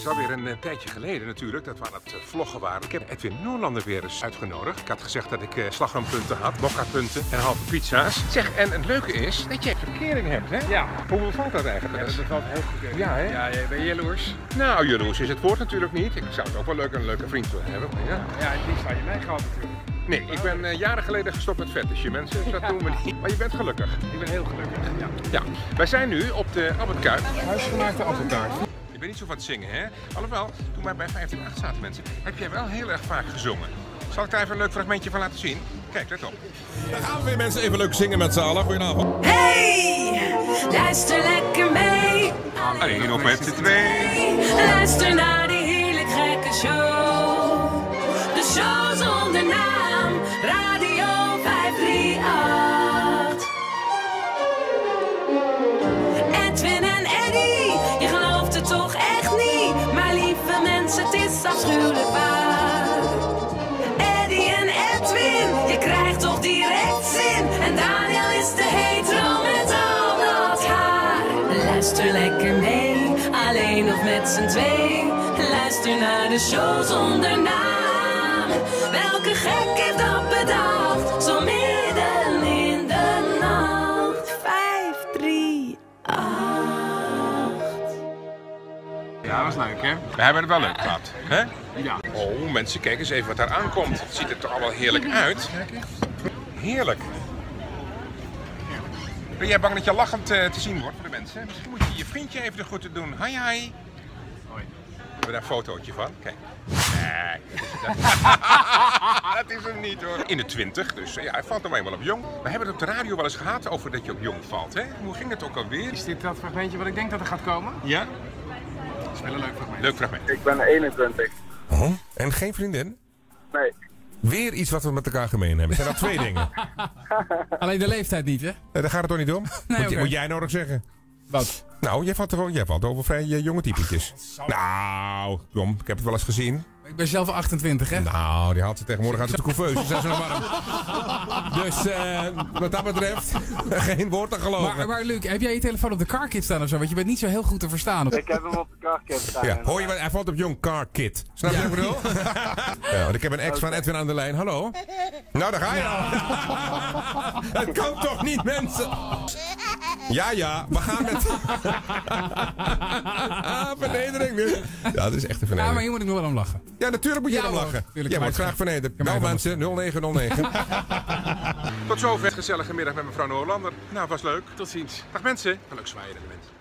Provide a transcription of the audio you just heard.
is alweer een eh, tijdje geleden natuurlijk dat we aan het eh, vloggen waren. Ik heb Edwin Noorlander weer eens uitgenodigd. Ik had gezegd dat ik uh, slagroompunten had, mokka-punten en halve pizza's. Zeg, en het leuke is dat jij verkering hebt, hè? Ja. Hoe bevalt dat eigenlijk? Ja, dat bevalt heel goed. Ja, hè? Ja, jij bent jaloers. Nou, jaloers is het woord natuurlijk niet. Ik zou het ook wel leuk een leuke vriend willen hebben. Ja. Ja, die zou je mij gehad natuurlijk. Nee, ik ben eh, jaren geleden gestopt met fetisje, mensen. Dus dat doen we niet. Maar je bent gelukkig. Ik ben heel gelukkig. Ja. Ja, wij zijn nu op de Albert Kuip. Huisgemaakte appeltaart. Je bent niet zo van het zingen, hè? Alhoewel, toen wij bij 158 zaten, mensen, heb jij wel heel erg vaak gezongen. Zal ik daar even een leuk fragmentje van laten zien? Kijk, let op. Dan gaan we weer mensen even leuk zingen met z'n allen. Goedenavond. Hey, luister lekker mee. Alleen op met z'n twee. Luister naar het is afschuwelijk waar. Eddy en Edwin, je krijgt toch direct zin. En Daniel is de hetero met al dat haar. Luister lekker mee, alleen of met z'n twee. Luister naar de show zonder naam. Welke gek heeft dat bedacht? Zo Ja, dat was leuk hè? We hebben het wel leuk gehad, hè? Ja. Oh, mensen, kijk eens even wat daar aankomt. Het ziet er toch allemaal heerlijk uit. Heerlijk. Ben jij bang dat je lachend eh, te zien wordt voor de mensen? Misschien moet je je vriendje even de groeten doen. Hi, hi. Hoi. We hebben daar een fotootje van. Kijk. Nee, dat is hem niet hoor. In de twintig, dus ja, hij valt nou eenmaal op jong. We hebben het op de radio wel eens gehad over dat je op jong valt, hè? Hoe ging het ook alweer? Is dit dat fragmentje wat ik denk dat er gaat komen? Ja? Dat is wel een leuk fragment. Leuk fragment. Ik ben 21. Oh, en geen vriendin? Nee. Weer iets wat we met elkaar gemeen hebben. Zijn dat twee dingen? Alleen de leeftijd niet, hè? Nee, daar gaat het toch niet om? moet, je- oké. moet jij nodig zeggen? Wat? Nou, jij valt, er, jij valt over vrij eh, jonge typetjes. Nou, kom, ik heb het wel eens gezien. Ik ben zelf 28, hè? Nou, die haalt ze tegenwoordig uit de couveuse. Zijn ze nog warm. Dus eh, wat dat betreft, geen woord te geloven. Maar, maar Luc, heb jij je telefoon op de car kit staan of zo? Want je bent niet zo heel goed te verstaan. Ik heb hem op de karkit staan. Ja, hoor je wat? Hij valt op Young Car Kit. Snap je wat ik bedoel? ja, want ik heb een ex van Edwin aan de lijn. Hallo? Nou, daar ga je al. Het kan toch niet, mensen? Ja, ja, we gaan met... vernedering nu. Ja, dat is echt een Ja, maar vernedering. hier moet ik nog wel om lachen. Ja, natuurlijk moet je Ja, hoor. lachen. Jij wordt maar- graag vernederd. Nou wel mensen, 0909. Tot zover. Gezellige middag met mevrouw Noorlander. Nou, was leuk. Tot ziens. Dag mensen. Leuk zwaaien mensen.